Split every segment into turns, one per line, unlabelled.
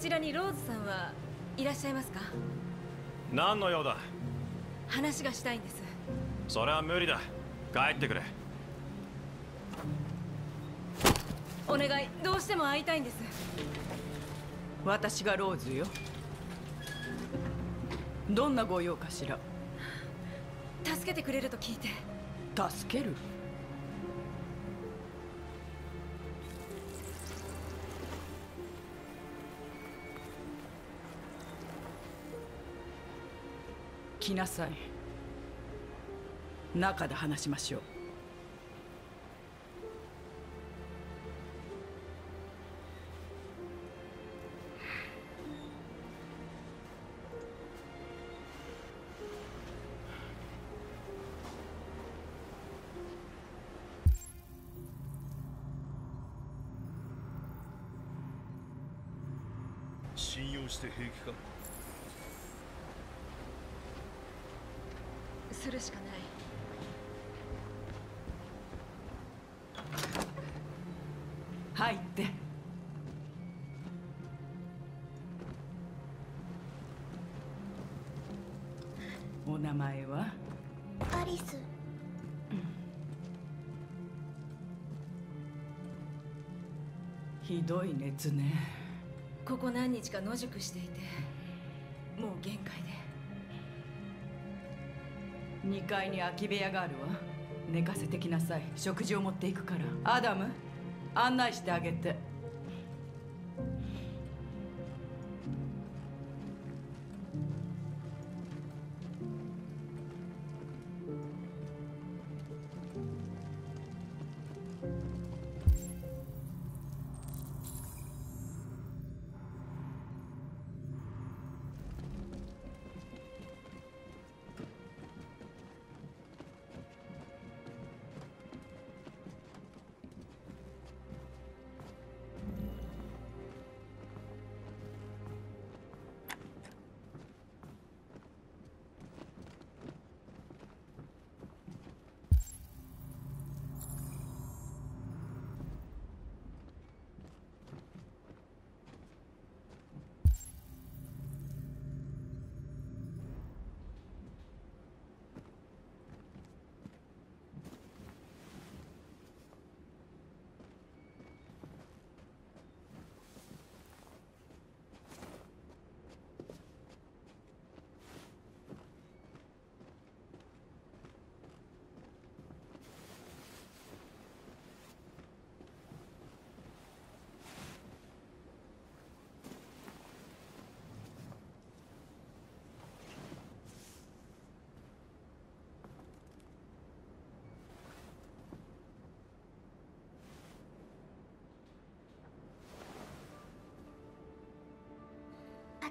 ちらにローズさんはいらっしゃいますか？
何の用だ？
話がしたいんです。
それは無理だ。帰ってくれ。
お願い。どうしても会いたいんです。
私がローズよ。どんなご用かしら。
助けてくれると聞いて。
助ける？来なさい。中で話しましょう。入って。お名前は？
アリス。
ひどい熱ね。
ここ何日か野宿していてもう限界で。
2階に空き部屋があるわ。寝かせてきなさい。食事を持っていくから。アダム案内してあげて。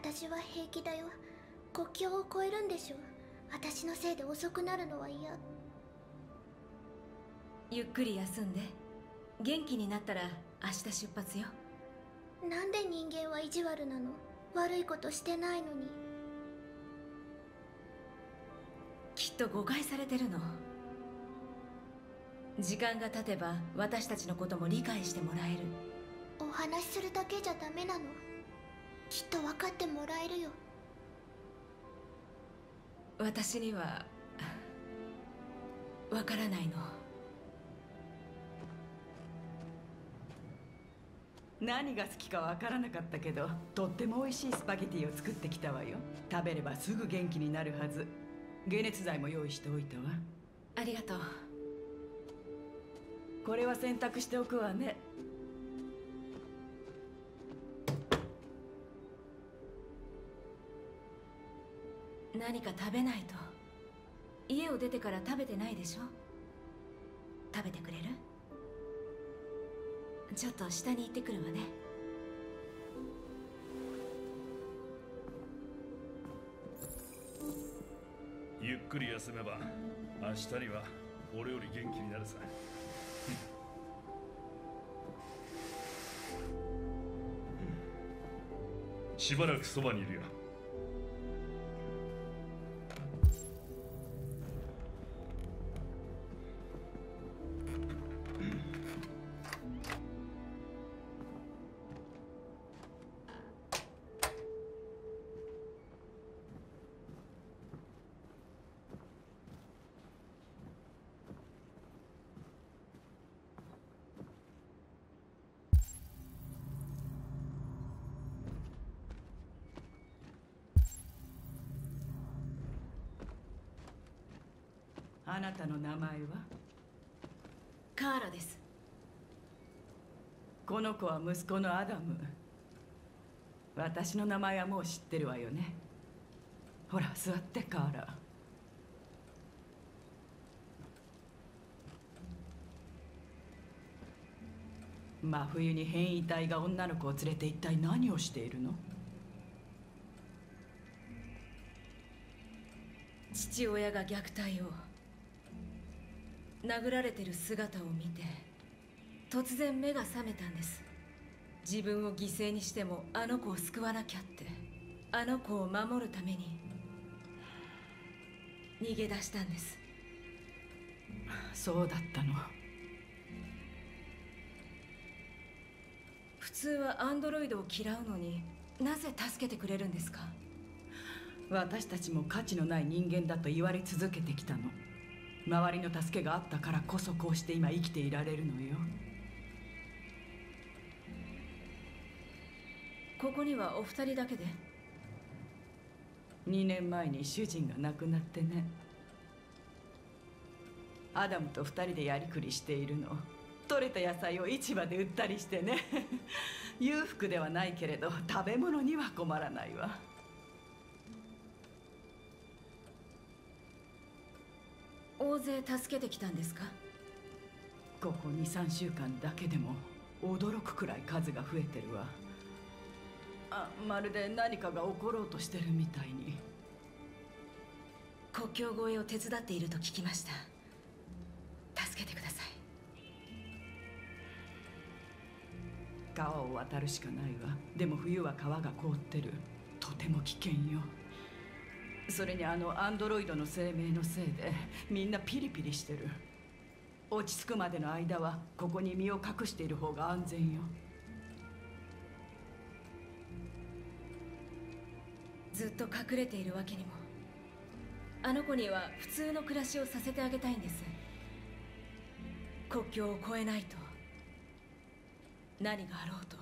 私は平気だよ。国境を越えるんでしょ私のせいで遅くなるのは嫌。
ゆっくり休んで。元気になったら明日出発よ。
なんで人間は意地悪なの？悪いことしてないのに。
きっと誤解されてるの。時間が経てば私たちのことも理解してもらえる。
お話しするだけじゃダメなのきっと分かってもらえるよ。
私にはわからないの。
何が好きかわからなかったけどとっても美味しいスパゲティを作ってきたわよ。食べればすぐ元気になるはず。解熱剤も用意しておいたわ。
ありがとう。
これは洗濯しておくわね
何か食べないと。家を出てから食べてないでしょ。食べてくれる？ちょっと下に行ってくるわね。
ゆっくり休めば明日には俺より元気になるさ。しばらくそばにいるよ。
あなたの名前は？
カーラです。
この子は息子のアダム。私の名前はもう知ってるわよね。ほら座ってカーラ。真冬に変異体が女の子を連れて一体何をしているの？
父親が虐待を殴られてる姿を見て突然目が覚めたんです。自分を犠牲にしてもあの子を救わなきゃって。あの子を守るために。逃げ出したんです。
そうだったの。
普通はアンドロイドを嫌うのになぜ助けてくれるんですか？
私たちも価値のない人間だと言われ続けてきたの周りの助けがあったからこそこうして今生きていられるのよ。
ここにはお二人だけで
？2年前に主人が亡くなってね。アダムと2人でやりくりしているの。取れた野菜を市場で売ったりしてね。裕福ではないけれど食べ物には困らないわ
大勢助けてきたんですか？
ここ23週間だけでも驚くくらい数が増えてるわ。あまるで何かが起ころうとしてるみたいに。
国境越えを手伝っていると聞きました。助けてください。
川を渡るしかないわ。でも冬は川が凍ってる。とても危険よそれにあのアンドロイドの生命のせいでみんなピリピリしてる。落ち着くまでの間はここに身を隠している方が安全よ。
ずっと隠れているわけにも。あの子には普通の暮らしをさせてあげたいんです。国境を越えないと。何があろうと。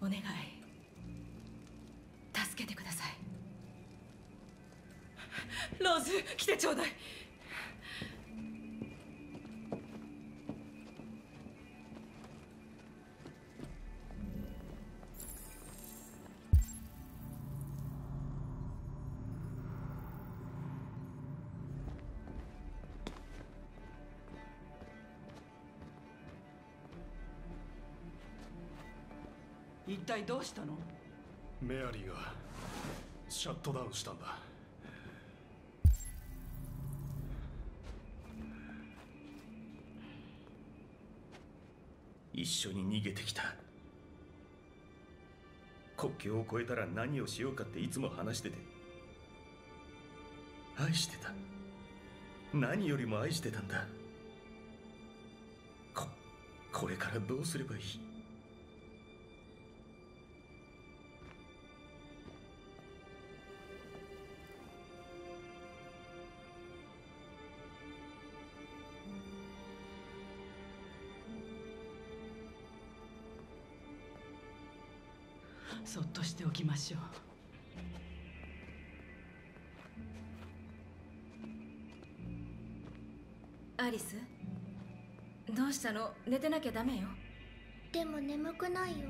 お願い。助けてください。ローズ来てちょうだい。
一体どうしたの？
メアリーがシャットダウンしたんだ。
一緒に逃げてきた。国境を越えたら何をしようかっていつも話してて。愛してた。何よりも愛してたんだ。ここれからどうすればいい？
し
たの寝てなきゃダメよ。
でも眠くないよ。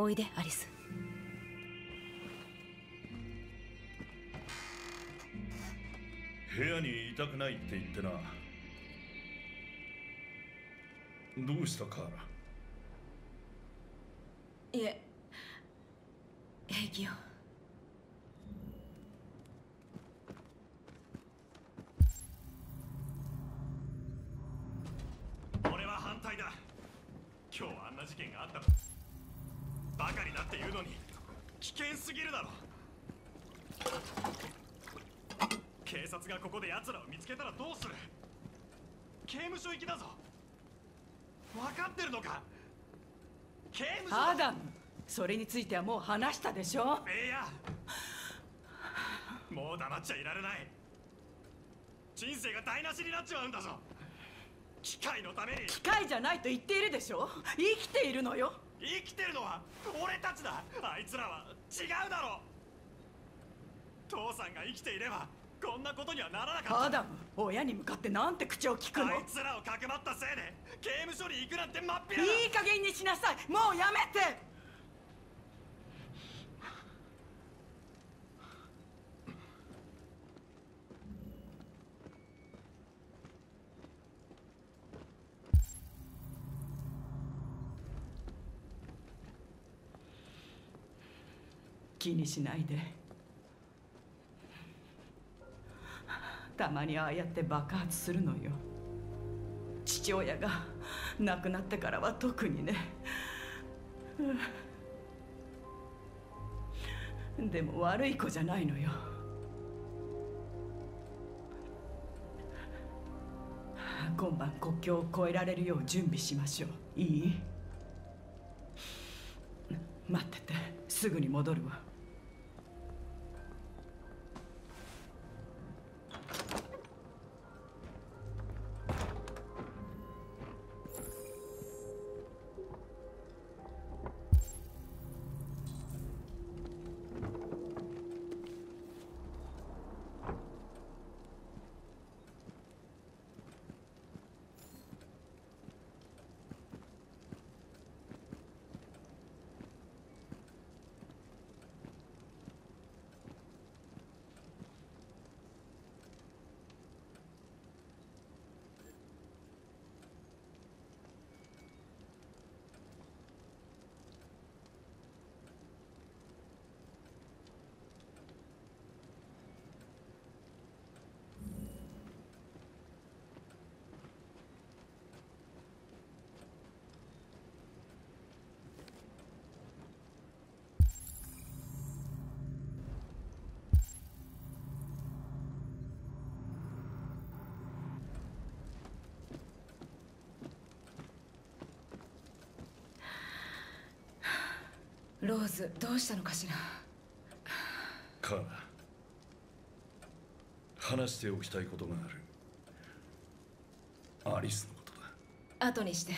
おいでアリス。
部屋にいたくないって言ってな。どうしたカーラ
いえ平気よ
俺は反対だ今日あんな事件があったバカになって言うのに危険すぎるだろ。警察がここで奴らを見つけたらどうする？刑務所行きだぞ。分かってるのか？刑務所だ。
アダムそれについてはもう話したでしょ？
いや。もう黙っちゃいられない。人生が台無しになっちまうんだぞ。機械のために。
機械じゃないと言っているでしょ？生きているのよ
生きてるのは俺たちだ。あいつらは。違うだろ。父さんが生きていればこんなことにはならなかった。
アダム親に向かってなんて口を聞くの？
あいつらをかくまったせいで刑務所に行くなんて真っ平だ
いい加減にしなさい。もうやめて気にしないで。たまにああやって爆発するのよ。父親が亡くなってからは特にね。うんでも悪い子じゃないのよ。今晩国境を越えられるよう準備しましょう。いい？待っててすぐに戻るわ。
ローズどうしたのかしら？
カーナ話しておきたいことがある。アリスのことだ。
後にして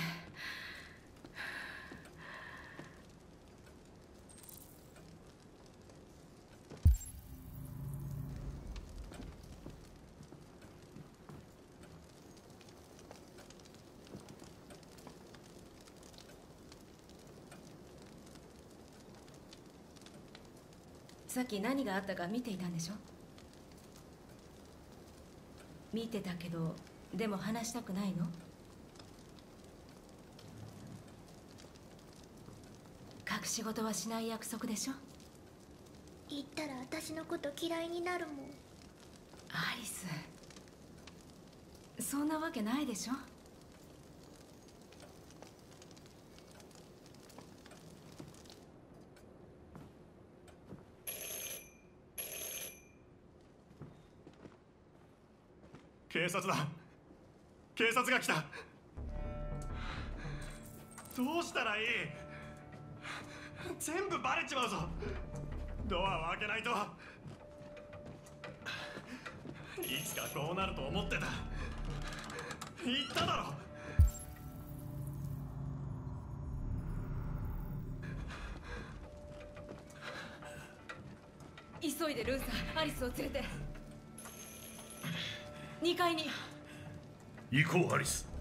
さっき何があったか見ていたんでしょ？見てたけどでも話したくないの？隠し事はしない約束でしょ？
言ったら私のこと嫌いになるもん。
アリス。そんなわけないでしょ？
警察だ。警察が来た。どうしたらいい？全部バレちまうぞ。ドアを開けないと。いつかこうなると思ってた。言っただろ。
急いでルーサーアリスを連れて。2階に。
行こうアリス。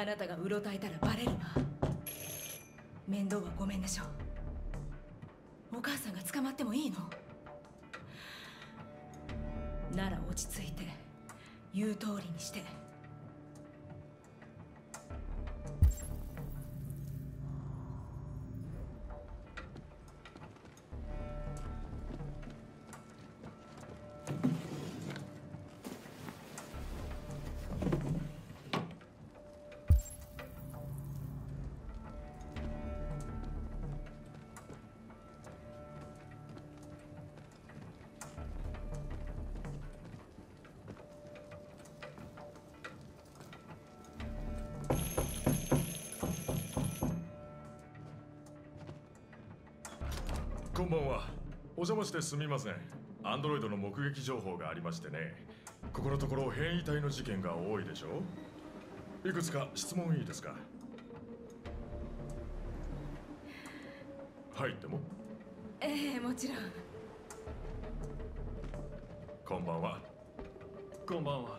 あなたがうろたえたらバレるわ。面倒はごめんでしょう。お母さんが捕まってもいいの？なら落ち着いて言う通りにして。
んばんはお邪魔してすみません。アンドロイドの目撃情報がありましてね。ここのところ変異体の事件が多いでしょいくつか質問いいですか？入っても？
ええもちろん。
こんばんは。
こんばんは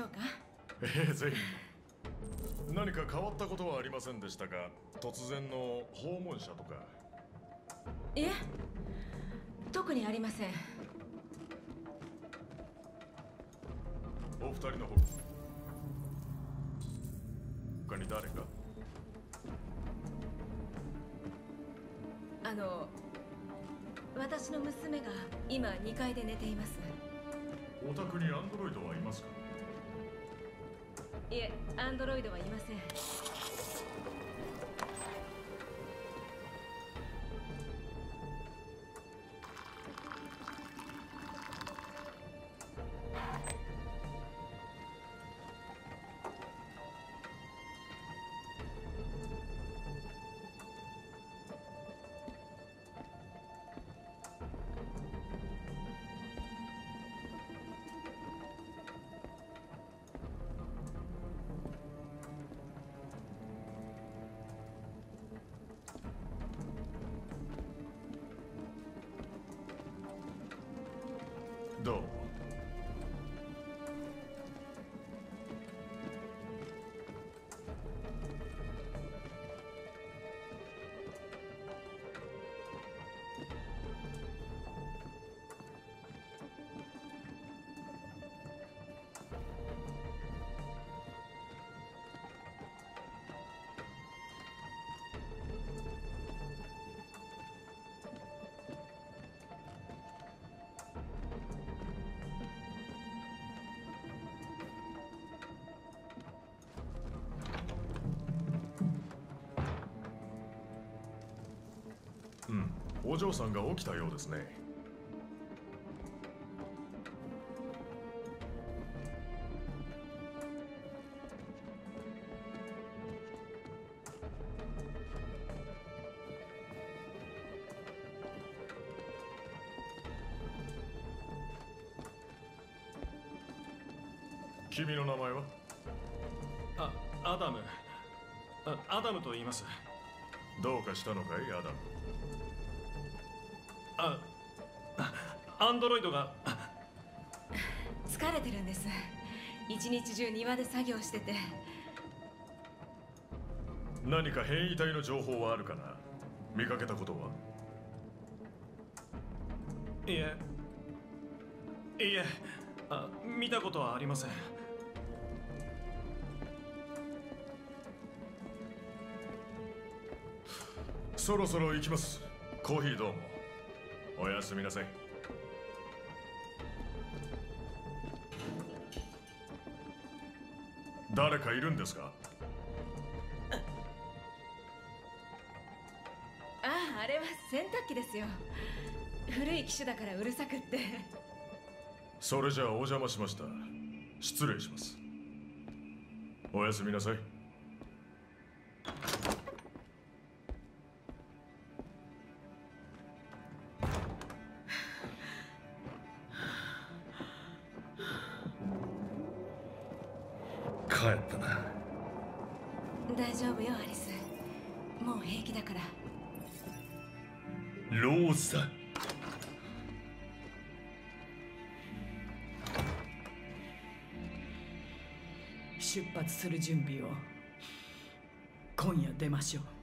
しょうか？
ええぜひ。何か変わったことはありませんでしたか？突然の訪問者とか。
いえ特にありません。
お二人の方。他に誰か？
あの私の娘が今2階で寝ています。
お宅にアンドロイドはいますか？
いえアンドロイドはいませ
ん。お嬢さんが起きたようですね。君の名前は？
あアダム。あアダムと言います。
どうかしたのかいアダム。
ああアンドロイドが。
疲れてるんです。一日中庭で作業してて。
何か変異体の情報はあるかな？見かけたことは？い
え。いえ。あ見たことはありません。
そろそろ行きます。コーヒーどうもおやすみなさい。誰かいるんですか？
あああれは洗濯機ですよ。古い機種だからうるさくって。
それじゃあお邪魔しました。失礼します。おやすみなさい
帰ったな。
大丈夫よアリス。もう平気だから。
ローズだ
出発する準備を。今夜出ましょう